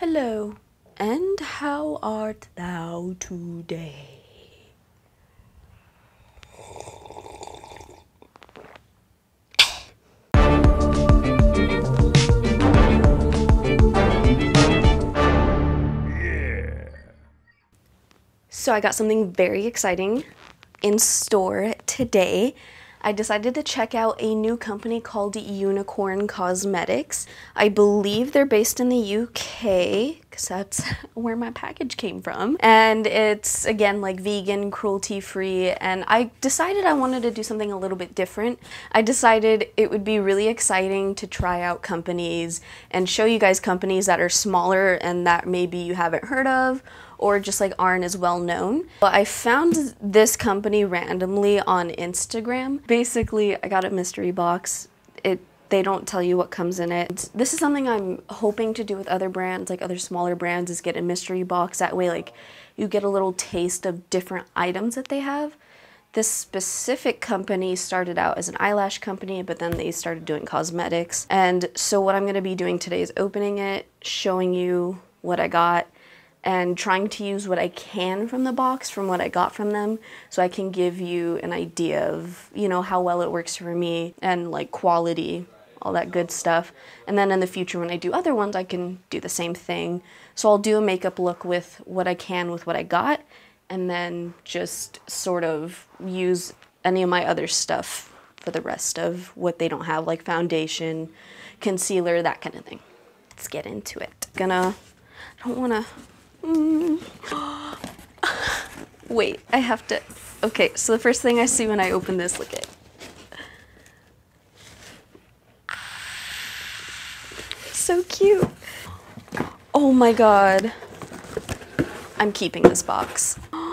Hello, and how art thou today? So I got something very exciting in store today. I decided to check out a new company called Unicorn Cosmetics. I believe they're based in the UK because that's where my package came from. And it's again like vegan, cruelty free. And I decided I wanted to do something a little bit different. I decided it would be really exciting to try out companies and show you guys companies that are smaller and that maybe you haven't heard of or just like aren't as well known. But I found this company randomly on Instagram. Basically, I got a mystery box. It they don't tell you what comes in it. This is something I'm hoping to do with other brands, like other smaller brands, is get a mystery box. That way, like, you get a little taste of different items that they have. This specific company started out as an eyelash company, but then they started doing cosmetics. And so what I'm gonna be doing today is opening it, showing you what I got, and trying to use what I can from the box from what I got from them so I can give you an idea of, you know, how well it works for me and like quality, all that good stuff. And then in the future when I do other ones, I can do the same thing. So I'll do a makeup look with what I can with what I got and then just sort of use any of my other stuff for the rest of what they don't have like foundation, concealer, that kind of thing. Let's get into it. Gonna I don't want to Mm. Wait, I have to. Okay, so the first thing I see when I open this, look at. So cute. Oh my god. I'm keeping this box.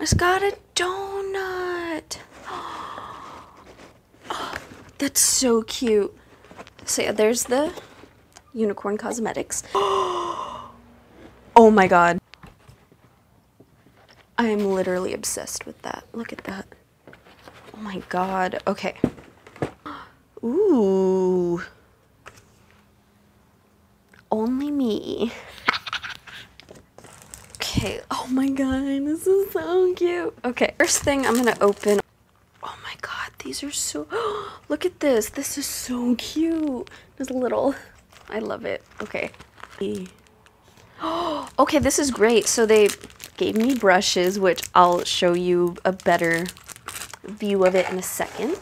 It's got a donut. that's so cute. So yeah, there's the Unicorn Cosmetics. Oh my god. I am literally obsessed with that. Look at that. Oh my god. Okay. Ooh. Only me. okay. Oh my god. This is so cute. Okay. First thing I'm going to open. Oh my god. These are so. Look at this. This is so cute. There's a little. I love it. Okay. okay, this is great. So they gave me brushes, which I'll show you a better view of it in a second.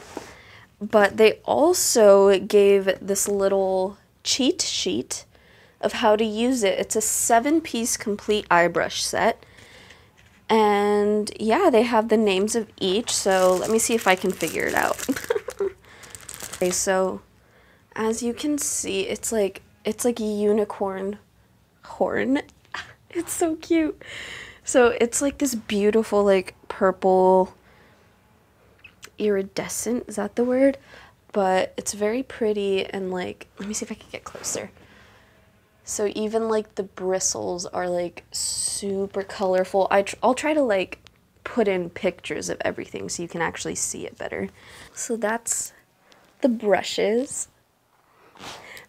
But they also gave this little cheat sheet of how to use it. It's a seven piece complete eye brush set. And yeah, they have the names of each. So let me see if I can figure it out. okay, so as you can see, it's like, it's like a unicorn horn. It's so cute. So it's like this beautiful, like purple iridescent. Is that the word? But it's very pretty and like, let me see if I can get closer. So even like the bristles are like super colorful. I tr I'll try to like put in pictures of everything so you can actually see it better. So that's the brushes.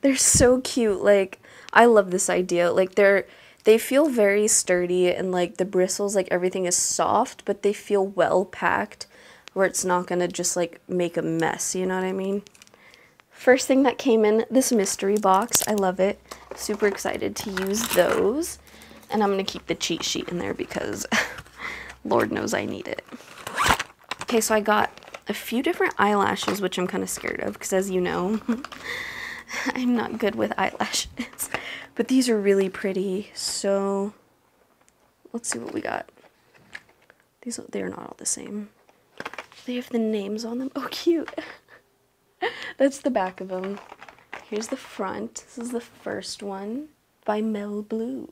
They're so cute. Like I love this idea. Like they're they feel very sturdy and like the bristles like everything is soft, but they feel well packed where it's not to just like make a mess, you know what I mean? First thing that came in this mystery box. I love it. Super excited to use those. And I'm to keep the cheat sheet in there because Lord knows I need it. Okay, so I got a few different eyelashes, which I'm kind of scared of because as you know, I'm not good with eyelashes. But these are really pretty. So let's see what we got. These they're not all the same. They have the names on them. Oh, cute. That's the back of them. Here's the front. This is the first one by Mel Blue.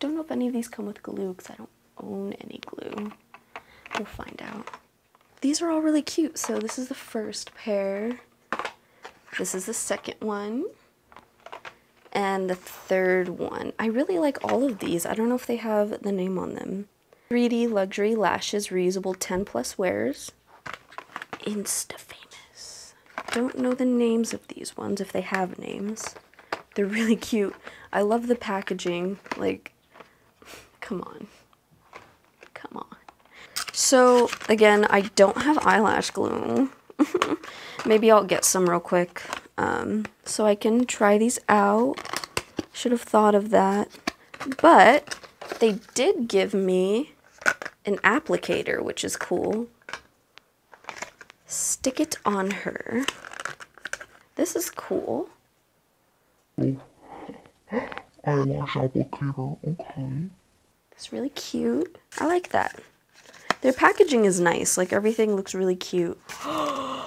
Don't know if any of these come with glue because I don't own any glue. We'll find out. These are all really cute. So this is the first pair. This is the second one. And the third one. I really like all of these. I don't know if they have the name on them. 3D Luxury Lashes Reusable 10 Plus Wears. Insta famous. Don't know the names of these ones if they have names. They're really cute. I love the packaging. Like, come on. Come on. So, again, I don't have eyelash glue. Maybe I'll get some real quick um, so I can try these out. Should have thought of that. But they did give me an applicator, which is cool. Stick it on her. This is cool. Oh, Eyelash applicator, okay. It's really cute. I like that. Their packaging is nice. Like everything looks really cute.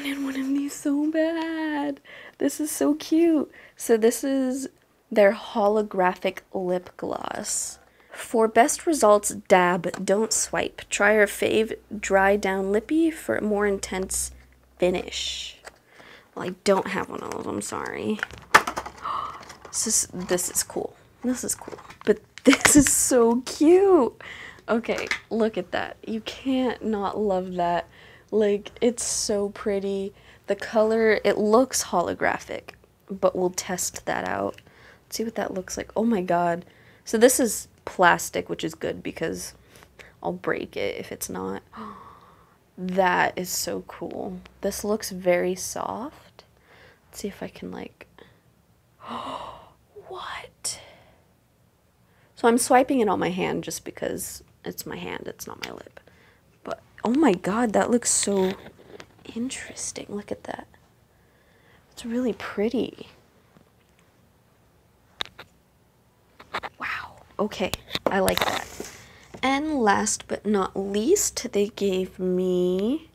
Wanted one of these so bad. This is so cute. So this is their holographic lip gloss. For best results, dab, don't swipe. Try our fave dry down lippy for a more intense finish. Well, I don't have one of those, I'm sorry. This is, this is cool. This is cool. But this is so cute. Okay, look at that. You can't not love that. Like, it's so pretty. The color, it looks holographic, but we'll test that out. Let's see what that looks like. Oh my god. So this is plastic, which is good because I'll break it if it's not. That is so cool. This looks very soft. Let's see if I can like... what? So I'm swiping it on my hand just because it's my hand, it's not my lip. Oh my god, that looks so interesting. Look at that. It's really pretty. Wow. Okay, I like that. And last but not least, they gave me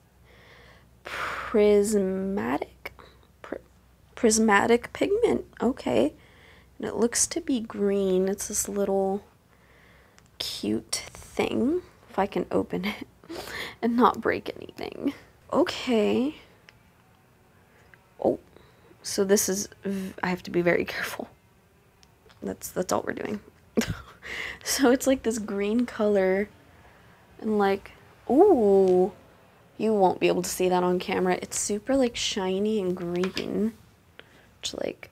prismatic pr prismatic pigment. Okay. And it looks to be green. It's this little cute thing. If I can open it and not break anything. Okay. Oh, so this is, I have to be very careful. That's, that's all we're doing. so it's like this green color and like, ooh, you won't be able to see that on camera. It's super like shiny and green. Which like,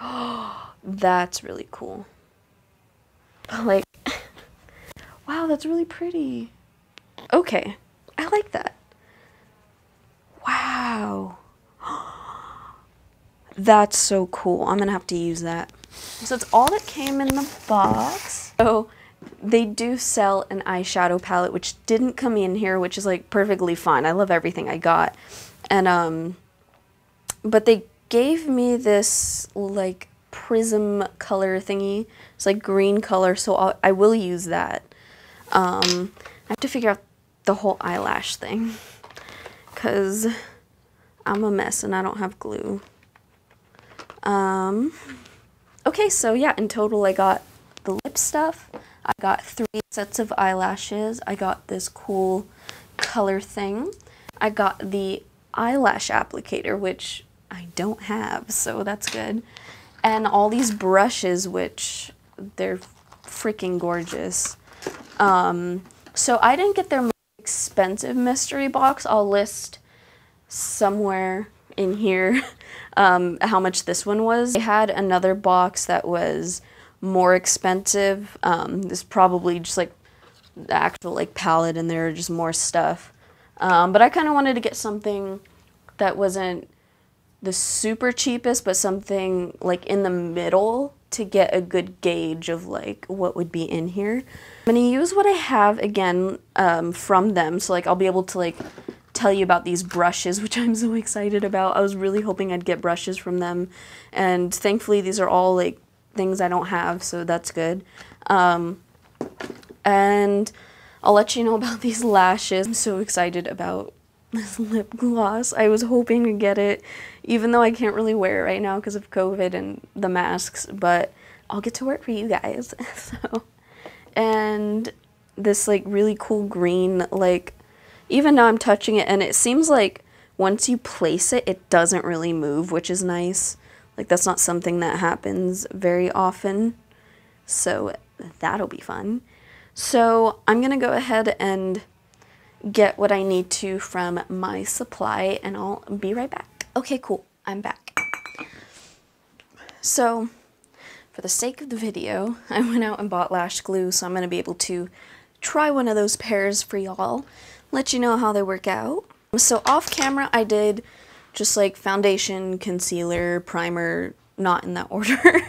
oh, that's really cool. But like, wow, that's really pretty. Okay, I like that. Wow. That's so cool. I'm gonna have to use that. So it's all that came in the box. So they do sell an eyeshadow palette, which didn't come in here, which is like perfectly fine. I love everything I got. And, um, but they gave me this like prism color thingy. It's like green color, so I'll, I will use that. Um, I have to figure out the whole eyelash thing because I'm a mess and I don't have glue. Um, okay, so yeah, in total I got the lip stuff. I got three sets of eyelashes. I got this cool color thing. I got the eyelash applicator, which I don't have, so that's good. And all these brushes, which they're freaking gorgeous. Um, so I didn't get their expensive mystery box. I'll list somewhere in here um, how much this one was. I had another box that was more expensive. Um, this probably just like the actual like palette and there just more stuff. Um, but I kind of wanted to get something that wasn't the super cheapest, but something like in the middle to get a good gauge of like what would be in here. I'm gonna use what I have again um, from them, so like I'll be able to like tell you about these brushes, which I'm so excited about. I was really hoping I'd get brushes from them, and thankfully these are all like things I don't have, so that's good. Um, and I'll let you know about these lashes. I'm so excited about this lip gloss. I was hoping to get it, even though I can't really wear it right now because of COVID and the masks, but I'll get to work for you guys. so, and this like really cool green, like, even now I'm touching it and it seems like once you place it, it doesn't really move, which is nice. Like that's not something that happens very often. So that'll be fun. So I'm going to go ahead and get what I need to from my supply and I'll be right back. Okay, cool. I'm back. So, for the sake of the video, I went out and bought lash glue, so I'm going to be able to try one of those pairs for y'all, let you know how they work out. So off camera, I did just like foundation, concealer, primer, not in that order.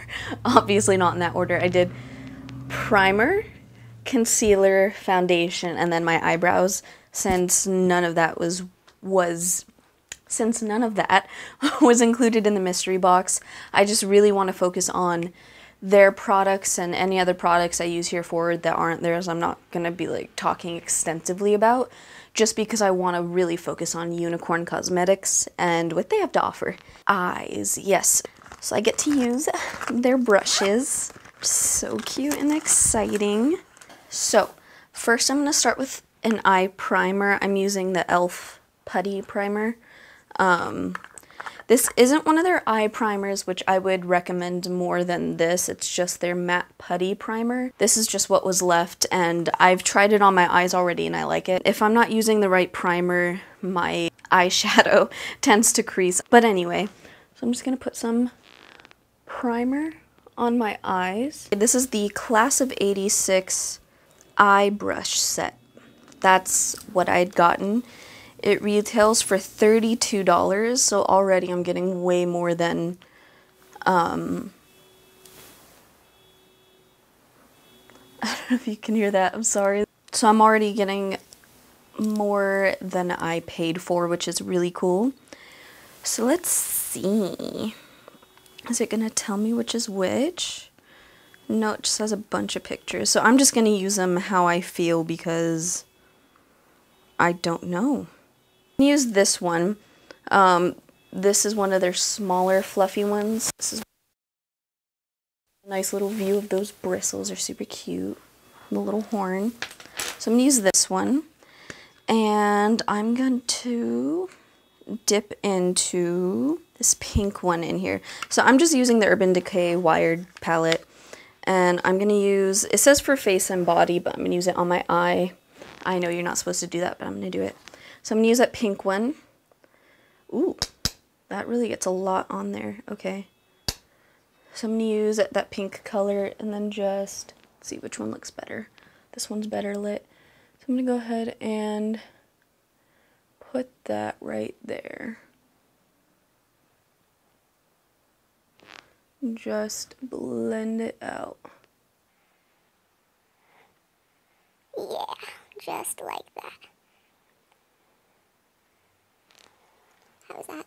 Obviously not in that order. I did primer, concealer, foundation, and then my eyebrows since none of that was was since none of that was included in the mystery box. I just really want to focus on their products and any other products I use here forward that aren't theirs. I'm not going to be like talking extensively about just because I want to really focus on Unicorn Cosmetics and what they have to offer. Eyes, yes. So I get to use their brushes. So cute and exciting. So first I'm going to start with an eye primer. I'm using the e.l.f. Putty Primer. Um, this isn't one of their eye primers, which I would recommend more than this. It's just their matte putty primer. This is just what was left, and I've tried it on my eyes already, and I like it. If I'm not using the right primer, my eyeshadow tends to crease. But anyway, so I'm just going to put some primer on my eyes. This is the Class of 86 eye brush set. That's what I'd gotten. It retails for $32, so already I'm getting way more than um, I don't know if you can hear that, I'm sorry. So I'm already getting more than I paid for, which is really cool. So let's see. Is it gonna tell me which is which? No, it just has a bunch of pictures. So I'm just gonna use them how I feel because I don't know use this one. Um, this is one of their smaller fluffy ones. This is a nice little view of those bristles they are super cute. The little horn. So I'm going to use this one. And I'm going to dip into this pink one in here. So I'm just using the Urban Decay Wired palette. And I'm going to use, it says for face and body, but I'm going to use it on my eye. I know you're not supposed to do that, but I'm going to do it. So I'm going to use that pink one. Ooh, that really gets a lot on there. Okay. So I'm going to use that pink color and then just see which one looks better. This one's better lit. So I'm going to go ahead and put that right there. Just blend it out. Yeah, just like that. How that?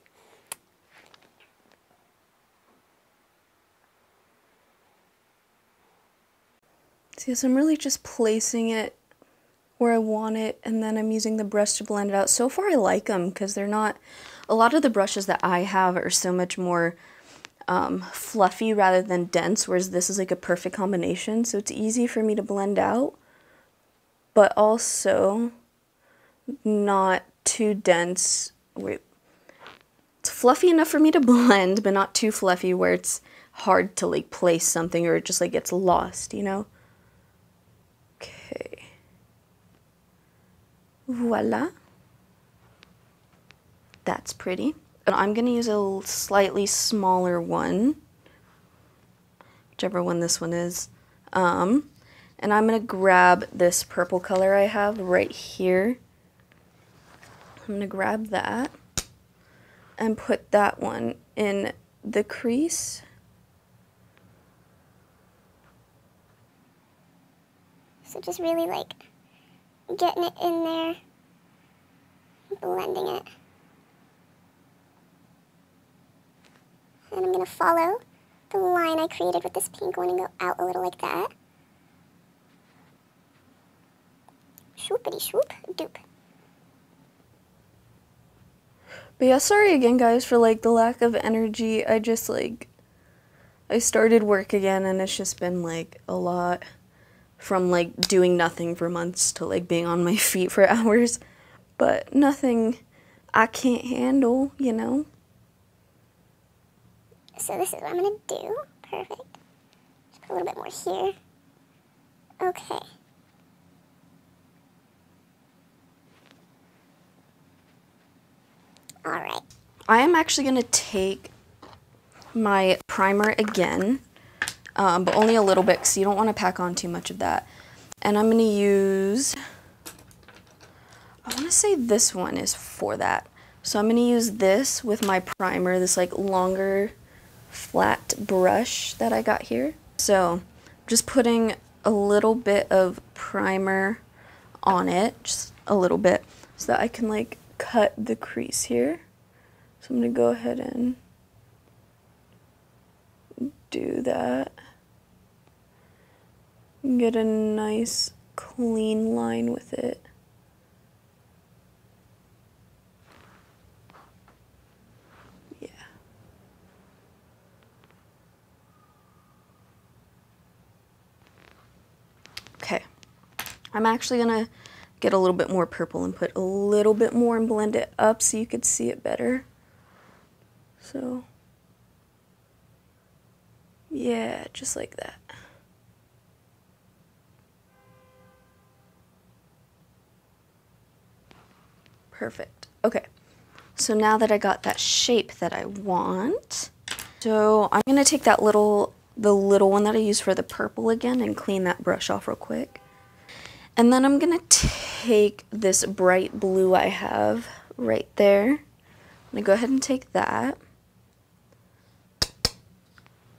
See, so I'm really just placing it where I want it, and then I'm using the brush to blend it out. So far, I like them because they're not, a lot of the brushes that I have are so much more um, fluffy rather than dense, whereas this is like a perfect combination. So it's easy for me to blend out, but also not too dense. Wait, fluffy enough for me to blend, but not too fluffy where it's hard to like place something or it just like gets lost, you know? Okay. Voila. That's pretty. And I'm to use a slightly smaller one, whichever one this one is. Um, and I'm to grab this purple color I have right here. I'm to grab that and put that one in the crease. So just really like getting it in there, blending it. And I'm to follow the line I created with this pink one and go out a little like that. Swoopity swoop, doop. But yeah, sorry again, guys, for like the lack of energy. I just like, I started work again and it's just been like a lot from like doing nothing for months to like being on my feet for hours. But nothing I can't handle, you know? So this is what I'm gonna do. Perfect. Just put a little bit more here. Okay. All right. I am actually going to take my primer again, um, but only a little bit because you don't want to pack on too much of that. And I'm going to use, I want to say this one is for that. So I'm going to use this with my primer, this like longer flat brush that I got here. So just putting a little bit of primer on it, just a little bit, so that I can like cut the crease here. So I'm going to go ahead and do that. Get a nice clean line with it. Yeah. Okay. I'm actually going to get a little bit more purple and put a little bit more and blend it up so you could see it better. So, yeah, just like that. Perfect. Okay. So now that I got that shape that I want, so I'm going to take that little, the little one that I used for the purple again and clean that brush off real quick. And then I'm going to take this bright blue I have right there. I'm going to go ahead and take that.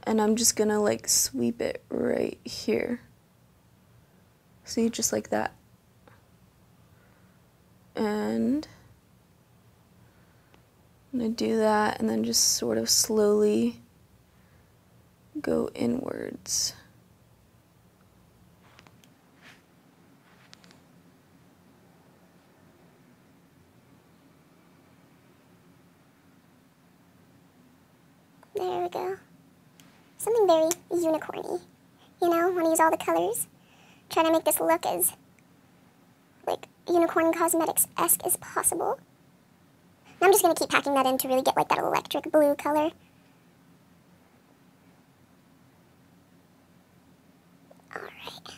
And I'm just going to like sweep it right here. See, just like that. And I'm going to do that and then just sort of slowly go inwards. There we go. Something very unicorny. You know, want to use all the colors. Try to make this look as, like, unicorn cosmetics-esque as possible. And I'm just going to keep packing that in to really get, like, that electric blue color. Alright.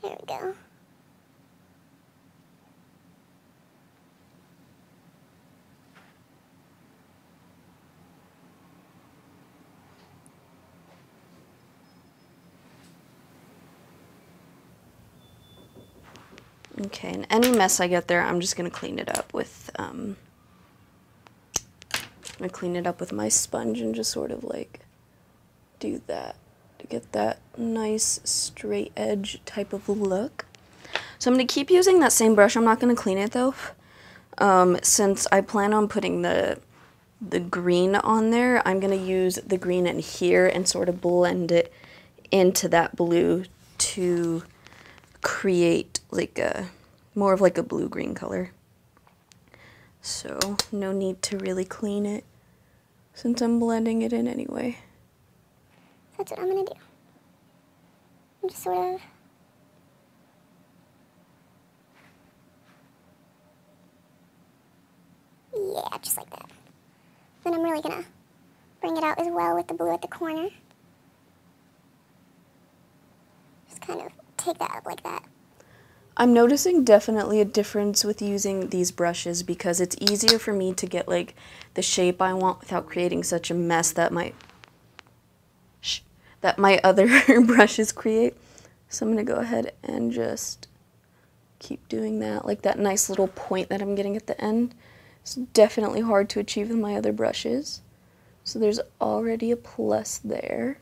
There we go. Okay, and any mess I get there, I'm just gonna clean it up with, um, I'm gonna clean it up with my sponge and just sort of like do that to get that nice straight edge type of look. So I'm gonna keep using that same brush. I'm not gonna clean it though, um, since I plan on putting the the green on there. I'm gonna use the green in here and sort of blend it into that blue to create like a more of like a blue green color. So no need to really clean it since I'm blending it in anyway. That's what I'm gonna do. I'm just sort of Yeah, just like that. Then I'm really gonna bring it out as well with the blue at the corner. Just kind of take that up like that. I'm noticing definitely a difference with using these brushes because it's easier for me to get like the shape I want without creating such a mess that my shh, that my other brushes create. So I'm going to go ahead and just keep doing that like that nice little point that I'm getting at the end. It's definitely hard to achieve with my other brushes. So there's already a plus there.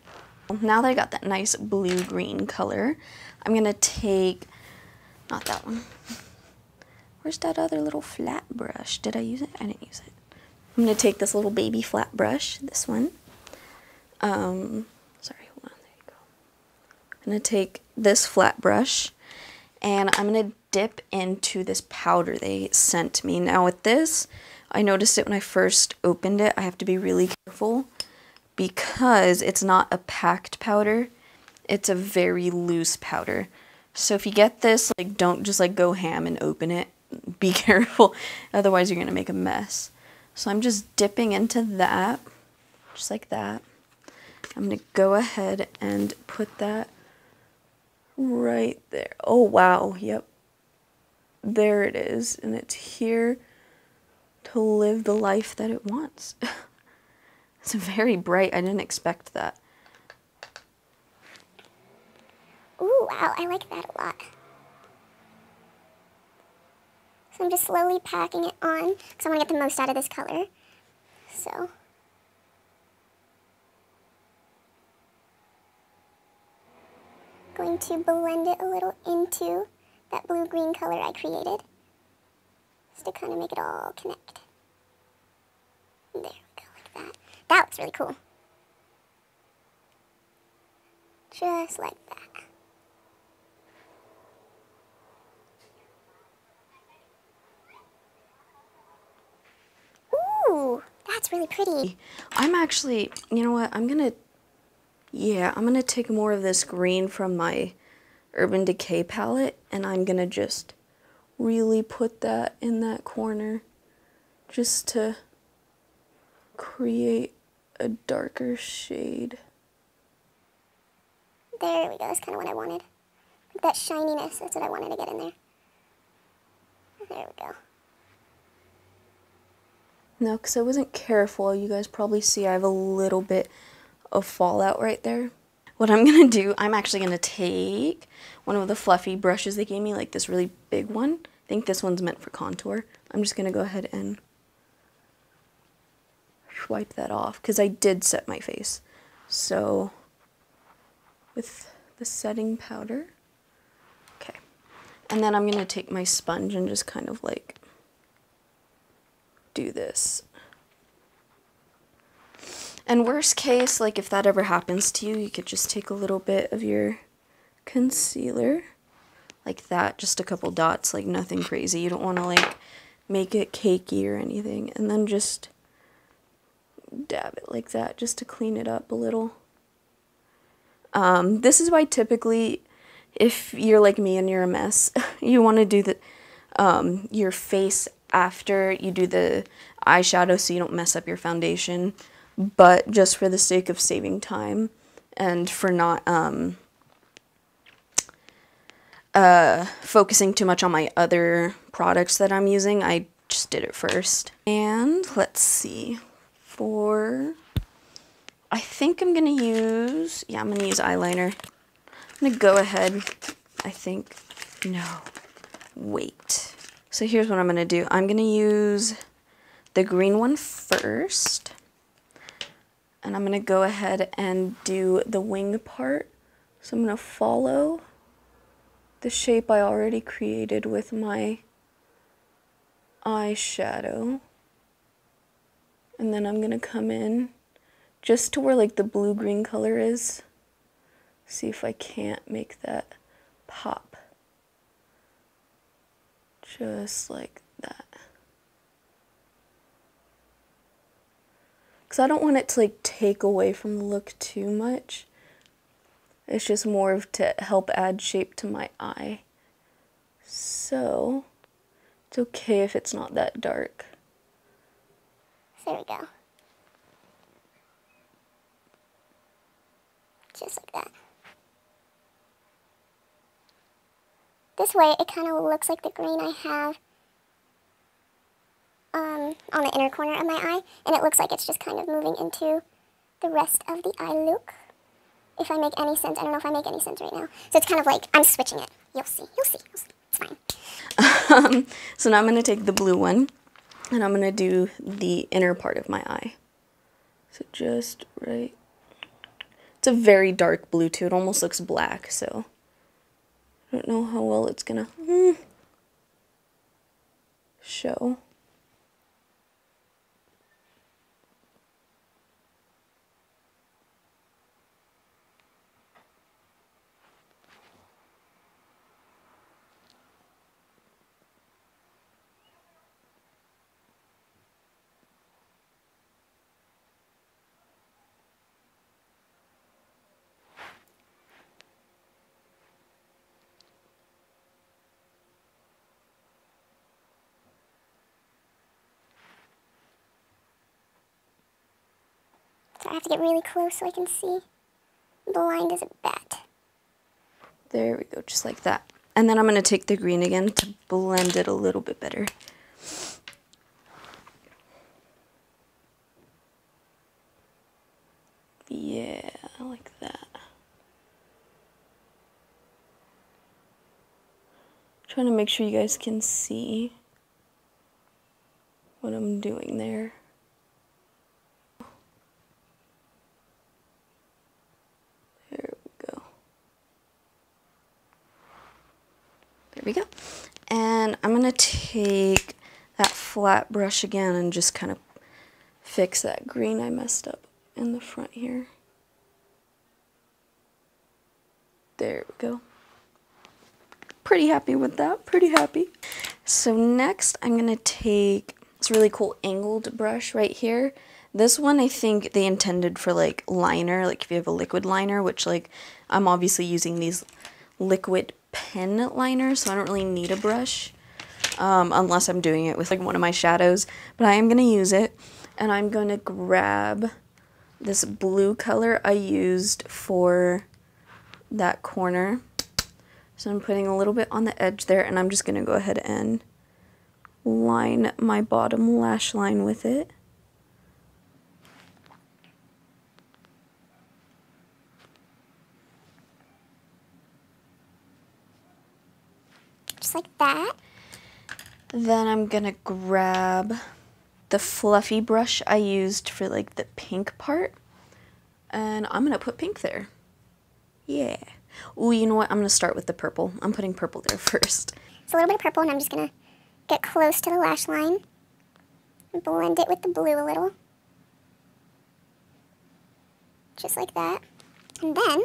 Now that I got that nice blue-green color, I'm going to take not that one. Where's that other little flat brush? Did I use it? I didn't use it. I'm going to take this little baby flat brush, this one. Um, sorry, hold on, there you go. I'm going to take this flat brush and I'm going to dip into this powder they sent me. Now with this, I noticed it when I first opened it. I have to be really careful because it's not a packed powder. It's a very loose powder. So if you get this, like don't just like go ham and open it. Be careful, otherwise you're gonna make a mess. So I'm just dipping into that, just like that. I'm gonna go ahead and put that right there. Oh wow, yep. There it is, and it's here to live the life that it wants. It's very bright. I didn't expect that. Ooh, wow, I like that a lot. So I'm just slowly packing it on because I want to get the most out of this color. So. Going to blend it a little into that blue-green color I created. Just to kind of make it all connect. There we go, like that. That looks really cool. Just like that. Really pretty. I'm actually, you know what? I'm gonna, yeah, I'm gonna take more of this green from my Urban Decay palette and I'm gonna just really put that in that corner just to create a darker shade. There we go, that's kind of what I wanted. That shininess, that's what I wanted to get in there. There we go. No, because I wasn't careful. You guys probably see I have a little bit of fallout right there. What I'm going to do, I'm actually going to take one of the fluffy brushes they gave me, like this really big one. I think this one's meant for contour. I'm just going to go ahead and wipe that off because I did set my face. So with the setting powder, okay. And then I'm going to take my sponge and just kind of like do this. And worst case, like if that ever happens to you, you could just take a little bit of your concealer, like that, just a couple dots, like nothing crazy. You don't want to like make it cakey or anything. And then just dab it like that, just to clean it up a little. Um, this is why typically, if you're like me and you're a mess, you want to do the, um, your face after you do the eyeshadow so you don't mess up your foundation. But just for the sake of saving time and for not um, uh, focusing too much on my other products that I'm using, I just did it first. And let's see, for, I think I'm to use, yeah, I'm to use eyeliner. I'm to go ahead, I think, no, wait. So here's what I'm going to do. I'm going to use the green one first. And I'm going to go ahead and do the wing part. So I'm going to follow the shape I already created with my eyeshadow. And then I'm going to come in just to where like the blue-green color is. See if I can't make that pop. Just like that. Because I don't want it to like take away from the look too much. It's just more of to help add shape to my eye. So, it's okay if it's not that dark. There we go. Just like that. This way, it kind of looks like the green I have um, on the inner corner of my eye, and it looks like it's just kind of moving into the rest of the eye look. If I make any sense, I don't know if I make any sense right now. So it's kind of like I'm switching it. You'll see. You'll see. You'll see. It's fine. Um, so now I'm going to take the blue one, and I'm going to do the inner part of my eye. So just right. It's a very dark blue too. It almost looks black, so I don't know how well it's gonna mm, show. Have to get really close so I can see. Blind as a bat. There we go, just like that. And then I'm going to take the green again to blend it a little bit better. Yeah, like that. Trying to make sure you guys can see what I'm doing there. There we go. There we go. And I'm going to take that flat brush again and just kind of fix that green I messed up in the front here. There we go. Pretty happy with that, pretty happy. So next I'm gonna take this really cool angled brush right here. This one I think they intended for like liner, like if you have a liquid liner, which like I'm obviously using these liquid pen liner, so I don't really need a brush um, unless I'm doing it with like one of my shadows, but I am gonna use it and I'm gonna grab this blue color I used for that corner. So I'm putting a little bit on the edge there and I'm just going to go ahead and line my bottom lash line with it. Like that. Then I'm to grab the fluffy brush I used for like the pink part and I'm to put pink there. Yeah. Oh, you know what? I'm to start with the purple. I'm putting purple there first. It's a little bit of purple, and I'm just to get close to the lash line and blend it with the blue a little. Just like that. And then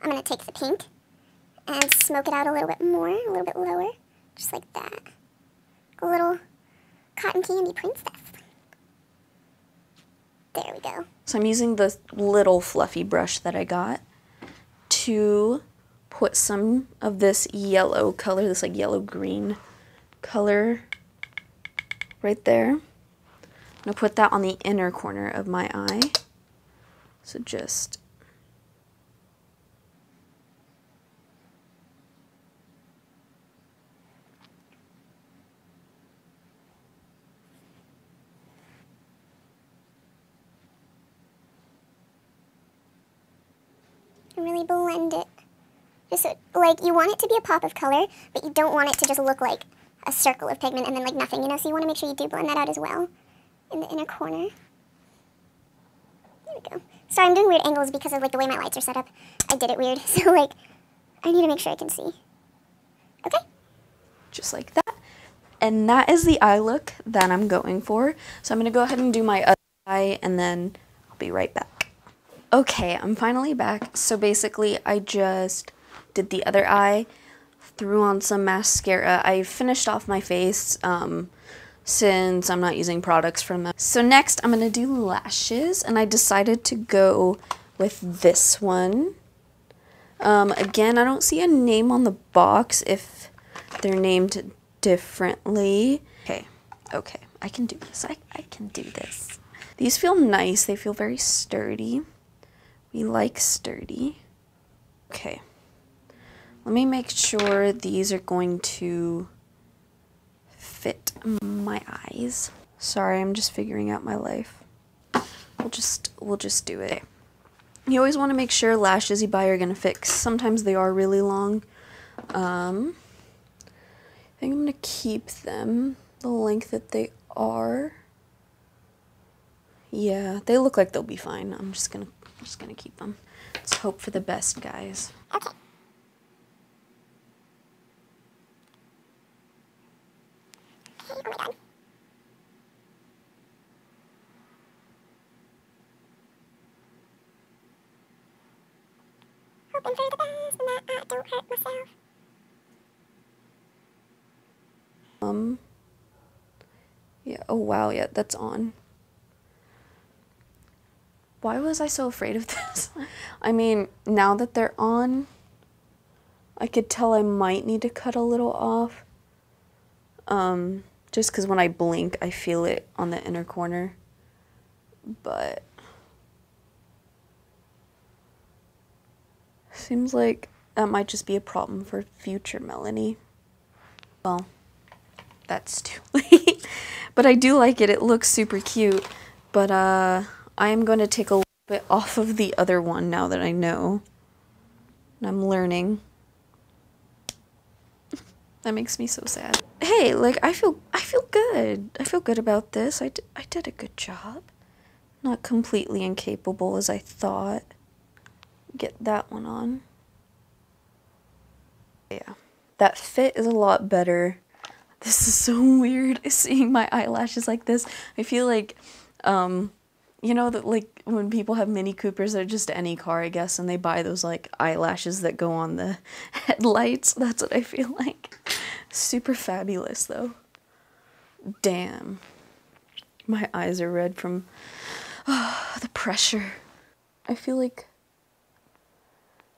I'm to take the pink and smoke it out a little bit more, a little bit lower, just like that. A little cotton candy princess. There we go. So I'm using the little fluffy brush that I got to put some of this yellow color, this like yellow green color right there. I'm going to put that on the inner corner of my eye. So just and really blend it. Just like you want it to be a pop of color, but you don't want it to just look like a circle of pigment and then like nothing, you know? So you want to make sure you do blend that out as well in the inner corner. There we go. Sorry, I'm doing weird angles because of like the way my lights are set up. I did it weird, so like I need to make sure I can see. Okay. just like that. And that is the eye look that I'm going for. So I'm going to go ahead and do my other eye and then I'll be right back. Okay, I'm finally back. So basically I just did the other eye, threw on some mascara. I finished off my face um, since I'm not using products from them. So next I'm going to do lashes and I decided to go with this one. Um, again, I don't see a name on the box if they're named differently. Okay, okay, I can do this. I, I can do this. These feel nice. They feel very sturdy. We like sturdy. Okay. Let me make sure these are going to fit my eyes. Sorry, I'm just figuring out my life. We'll just we'll just do it. You always want to make sure lashes you buy are gonna. 'cause sometimes they are really long. Um, I think I'm gonna keep them the length that they are. Yeah, they look like they'll be fine. I'm just gonna I'm just gonna keep them. Let's hope for the best, guys. Okay. Okay, oh my god. Hoping for the best and that I don't hurt myself. Um. Yeah. Oh wow. Yeah, that's on. Why was I so afraid of this? I mean, now that they're on, I could tell I might need to cut a little off. Um, just because when I blink, I feel it on the inner corner. But seems like that might just be a problem for future Melanie. Well, that's too late. but I do like it. It looks super cute. But uh, I am going to take a little bit off of the other one now that I know. I'm learning. that makes me so sad. Hey, like I feel I feel good. I feel good about this. I, I did a good job. Not completely incapable as I thought. Get that one on. Yeah. That fit is a lot better. This is so weird seeing my eyelashes like this. I feel like um you know that like when people have Mini Coopers, they're just any car, I guess, and they buy those like eyelashes that go on the headlights. That's what I feel like. Super fabulous though. Damn. My eyes are red from oh, the pressure. I feel like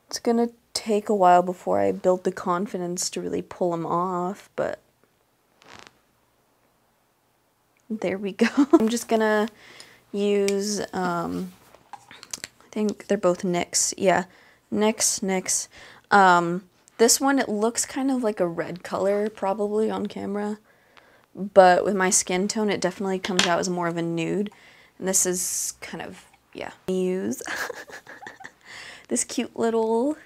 it's gonna take a while before I build the confidence to really pull them off, but there we go. I'm just gonna use, um, I think they're both NYX. Yeah, NYX, NYX. Um, this one, it looks kind of like a red color probably on camera, but with my skin tone, it definitely comes out as more of a nude. And this is kind of, yeah. Use this cute little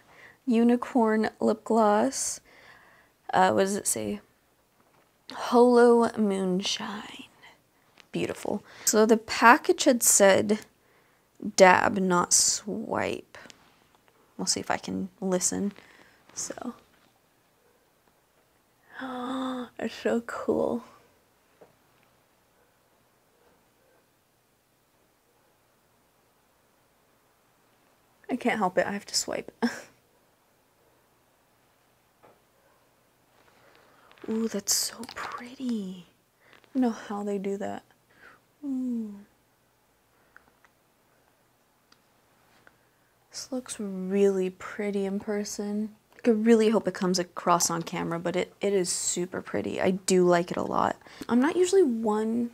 unicorn lip gloss. Uh, what does it say? Holo Moonshine. Beautiful. So the package had said dab, not swipe. We'll see if I can listen. So. It's so cool. I can't help it. I have to swipe. Ooh, that's so pretty. I know how they do that. This looks really pretty in person. I could really hope it comes across on camera, but it, it is super pretty. I do like it a lot. I'm not usually one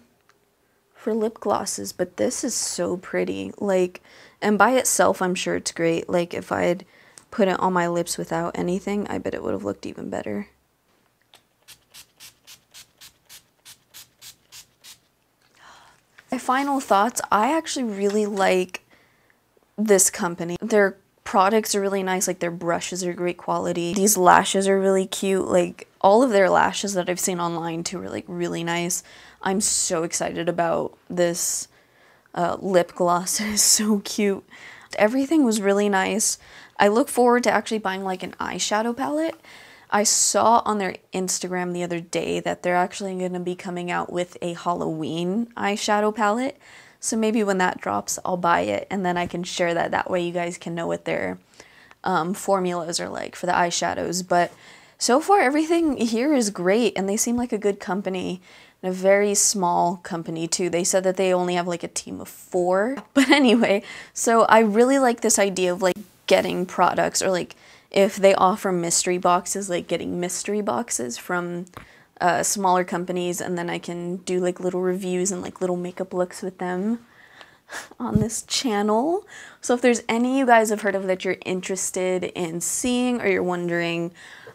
for lip glosses, but this is so pretty. Like, and by itself, I'm sure it's great. Like, if I had put it on my lips without anything, I bet it would have looked even better. My final thoughts, I actually really like this company. Their products are really nice, like their brushes are great quality. These lashes are really cute. Like all of their lashes that I've seen online too are like really nice. I'm so excited about this uh, lip gloss. It is so cute. Everything was really nice. I look forward to actually buying like an eyeshadow palette. I saw on their Instagram the other day that they're actually going to be coming out with a Halloween eyeshadow palette. So maybe when that drops, I'll buy it and then I can share that. That way you guys can know what their um, formulas are like for the eyeshadows. But so far, everything here is great and they seem like a good company. A very small company too. They said that they only have like a team of four. But anyway, so I really like this idea of like getting products or like if they offer mystery boxes, like getting mystery boxes from uh, smaller companies, and then I can do like little reviews and like little makeup looks with them on this channel. So if there's any you guys have heard of that you're interested in seeing or you're wondering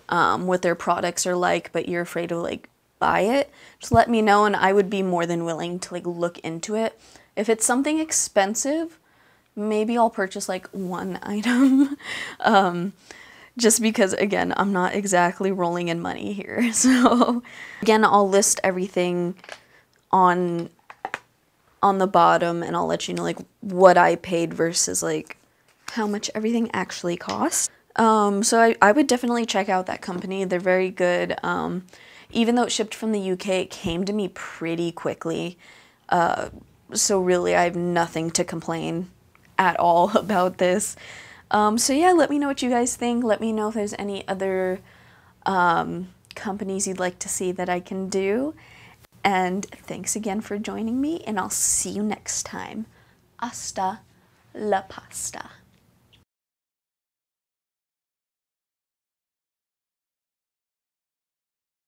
um, what their products are like, but you're afraid to like buy it, just let me know and I would be more than willing to like look into it. If it's something expensive, maybe I'll purchase like one item. um, just because again I'm not exactly rolling in money here. So again I'll list everything on on the bottom and I'll let you know like what I paid versus like how much everything actually costs um, so I, I would definitely check out that company. They're very good. Um, even though it shipped from the UK it came to me pretty quickly. Uh, so really I have nothing to complain at all about this um, so yeah, let me know what you guys think. Let me know if there's any other um, companies you'd like to see that I can do. And thanks again for joining me, and I'll see you next time. Hasta la pasta.